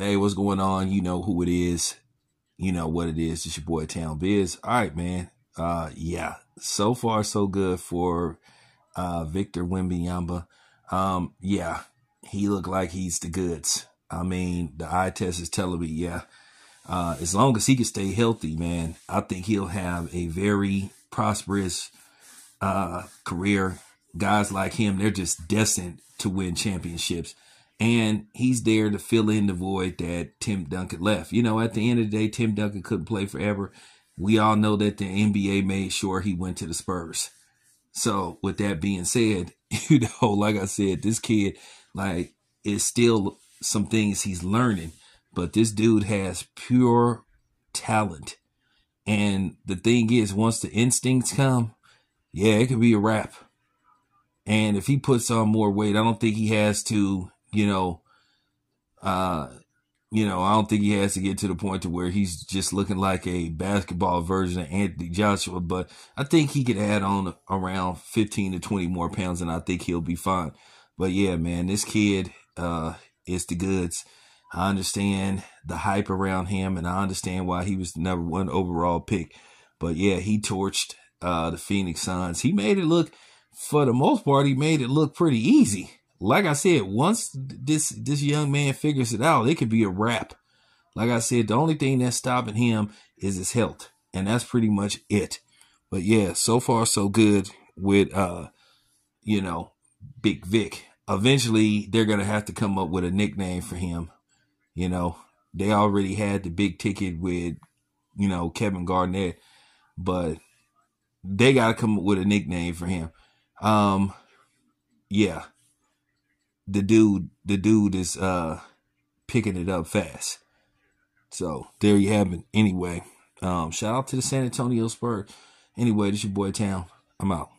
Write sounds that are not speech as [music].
Hey, what's going on? You know who it is. You know what it is. It's your boy Town Biz. All right, man. Uh yeah. So far so good for uh Victor Wembanyama. Um, yeah, he looked like he's the goods. I mean, the eye test is telling me, yeah. Uh, as long as he can stay healthy, man, I think he'll have a very prosperous uh, career. Guys like him, they're just destined to win championships. And he's there to fill in the void that Tim Duncan left. You know, at the end of the day, Tim Duncan couldn't play forever. We all know that the NBA made sure he went to the Spurs. So, with that being said, [laughs] you know, like I said, this kid, like, is still some things he's learning, but this dude has pure talent. And the thing is, once the instincts come, yeah, it could be a wrap. And if he puts on more weight, I don't think he has to, you know, uh, you know, I don't think he has to get to the point to where he's just looking like a basketball version of Anthony Joshua, but I think he could add on around 15 to 20 more pounds and I think he'll be fine. But yeah, man, this kid uh is the goods. I understand the hype around him and I understand why he was the number one overall pick. But yeah, he torched uh the Phoenix Suns. He made it look for the most part, he made it look pretty easy like I said, once this this young man figures it out, it could be a wrap. Like I said, the only thing that's stopping him is his health, and that's pretty much it. But yeah, so far so good with uh, you know, Big Vic. Eventually, they're gonna have to come up with a nickname for him. You know, they already had the big ticket with, you know, Kevin Garnett, but they gotta come up with a nickname for him. Um, yeah the dude the dude is uh picking it up fast. So there you have it. Anyway, um, shout out to the San Antonio Spurs. Anyway, this your boy Town. I'm out.